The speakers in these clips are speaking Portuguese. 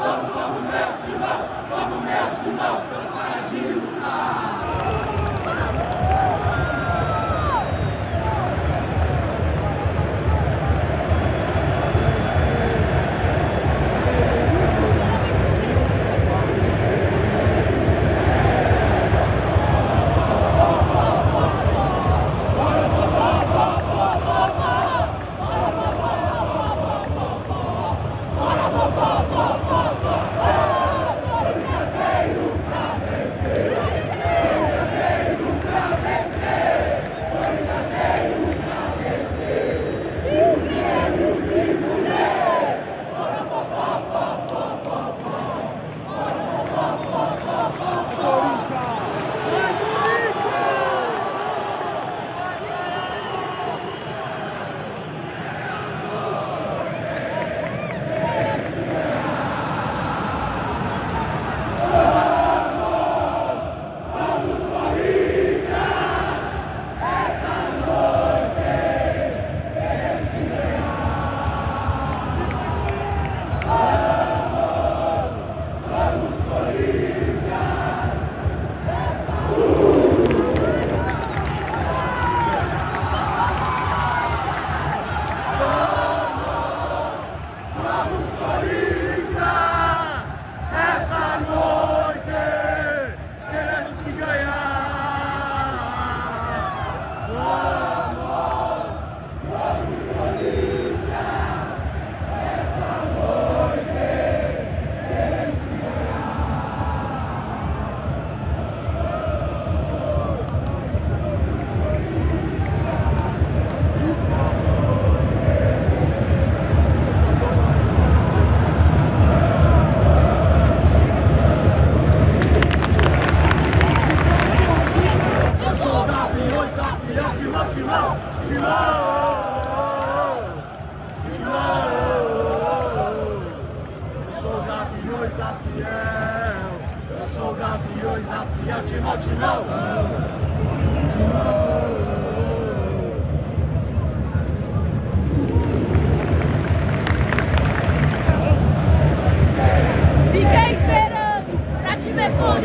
vamos, vamos, meu timão, vamos, meu timão, não para de lutar.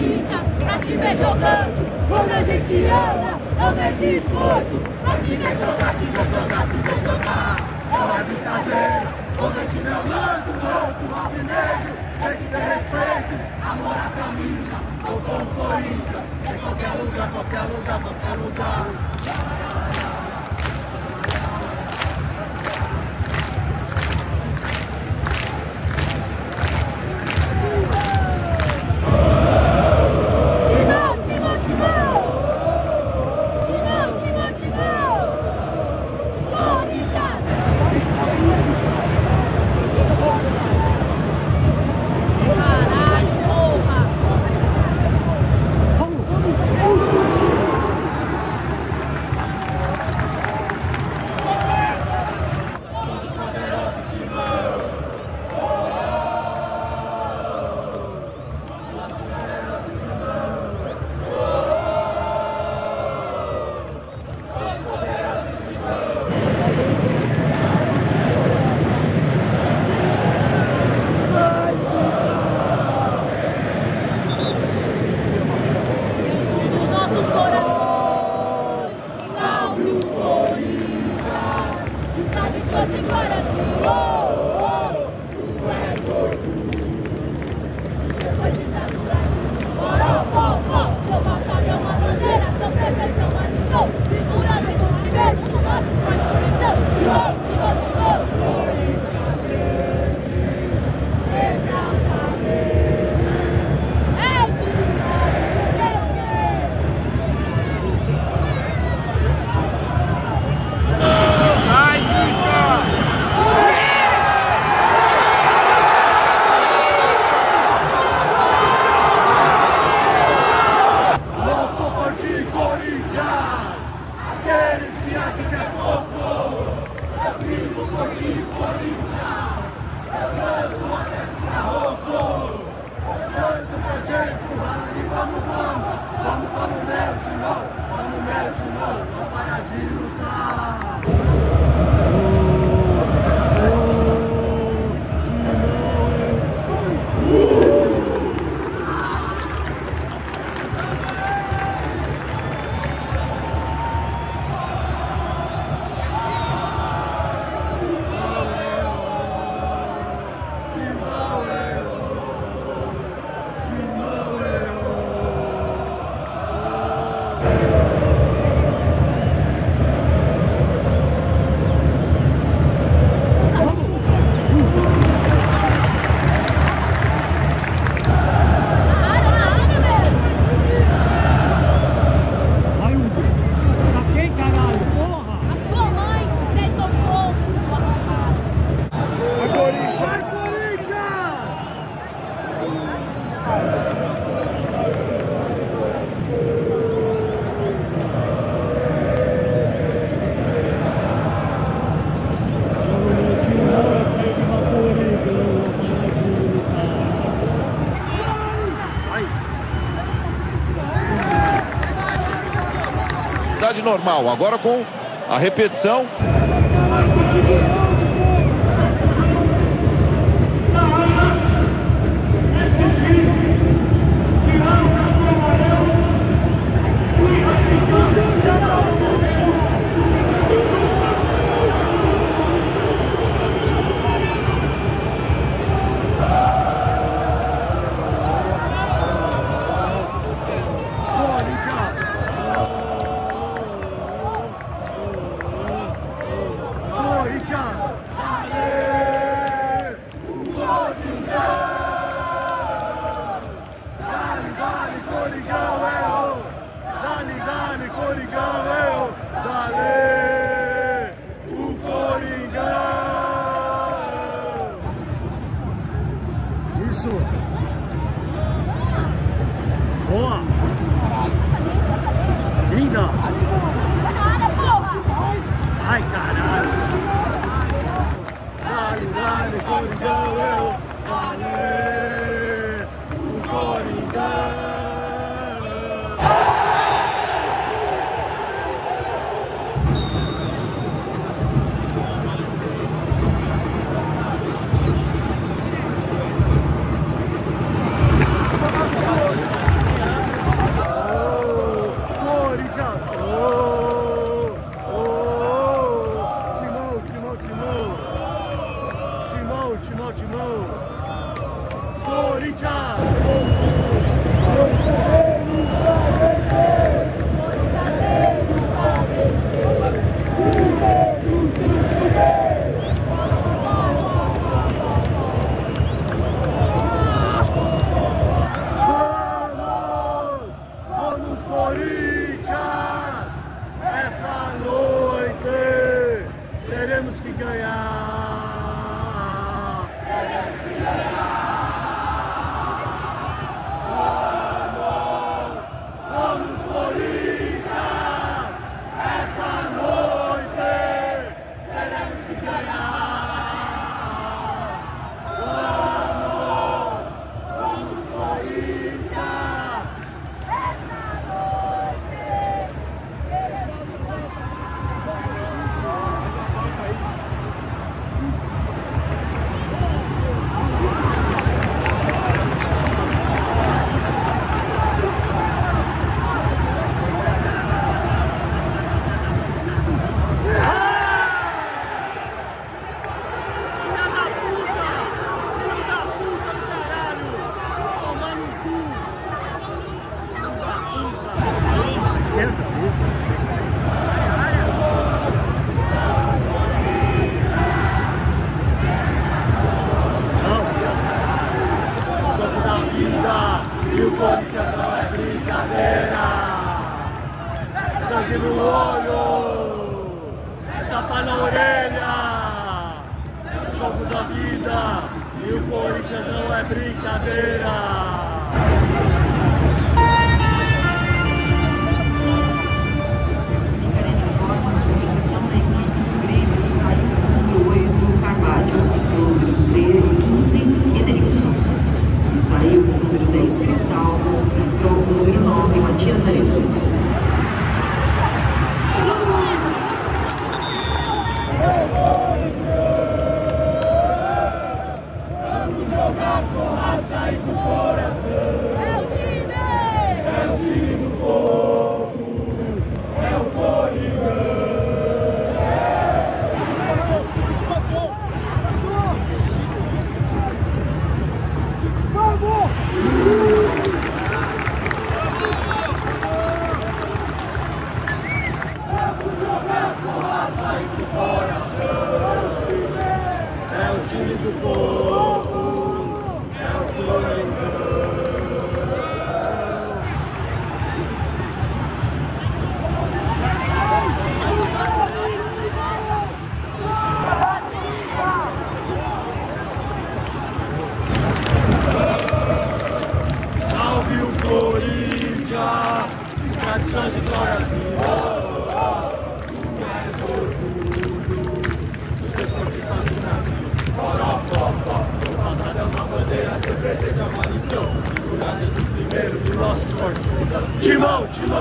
Corinthians, pra te ver jogando. Quando a gente ama, não mede esforço. Pra te ver jogar, te ver jogar, te ver jogar. Não é brincadeira, quando este meu manto, louco, alvinegro, tem que ter respeito, amor à camisa, ou com o Corinthians, em qualquer lugar, qualquer lugar, qualquer lugar. party, party. Normal. Agora com a repetição. Yes. é brincadeira!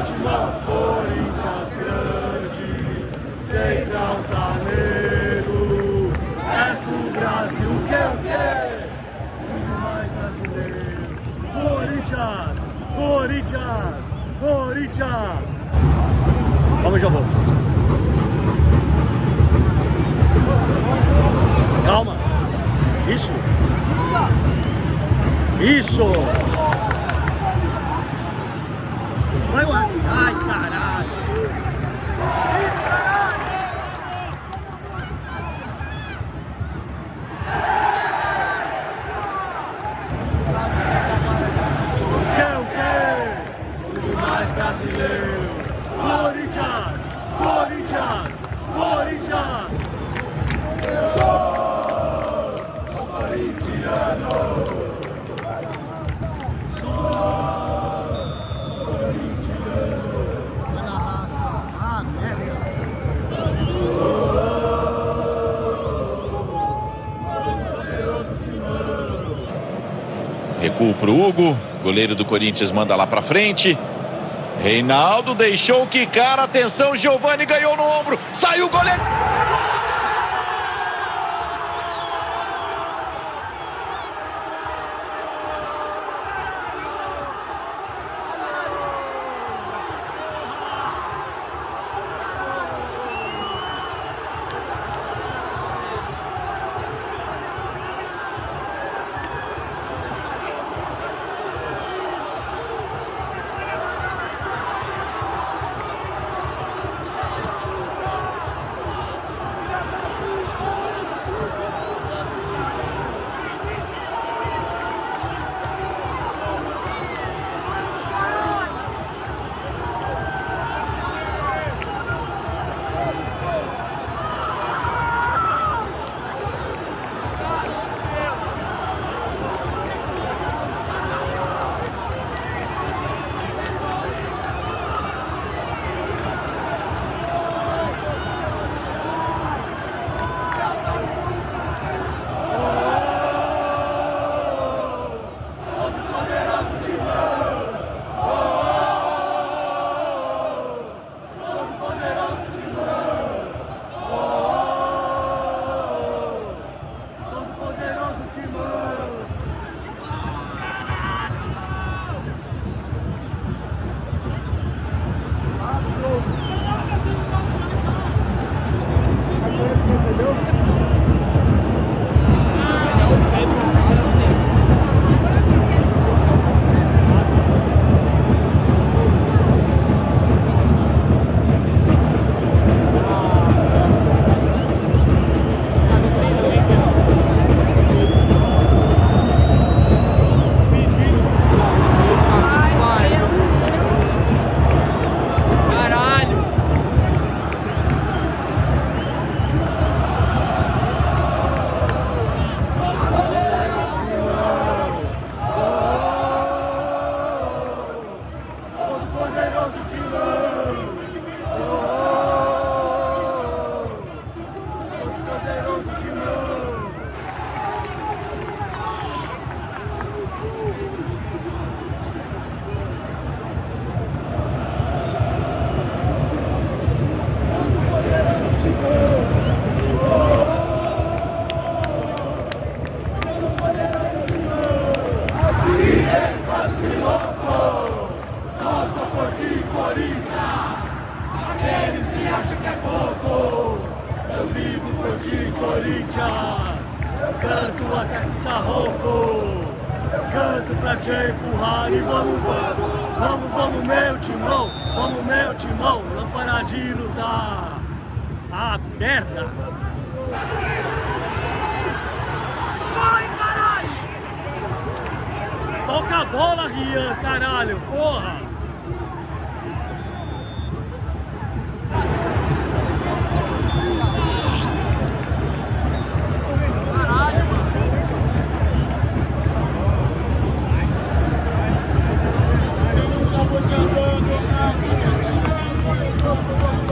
Timão, Corinthians grande, sempre altaneiro. És do Brasil, que, o que? Muito mais brasileiro. Corinthians, Corinthians, Corinthians. Vamos, Jovô. Calma. Isso. Isso. Ai, caralho. Recuo pro Hugo. Goleiro do Corinthians manda lá pra frente. Reinaldo deixou quicar. Atenção, Giovani ganhou no ombro. Saiu o goleiro. Irmão, o Lamparadino tá... A merda! Corre, caralho! Toca a bola, Rian, caralho, porra! Jumbo, go, go, go, go, go. Go, go, go.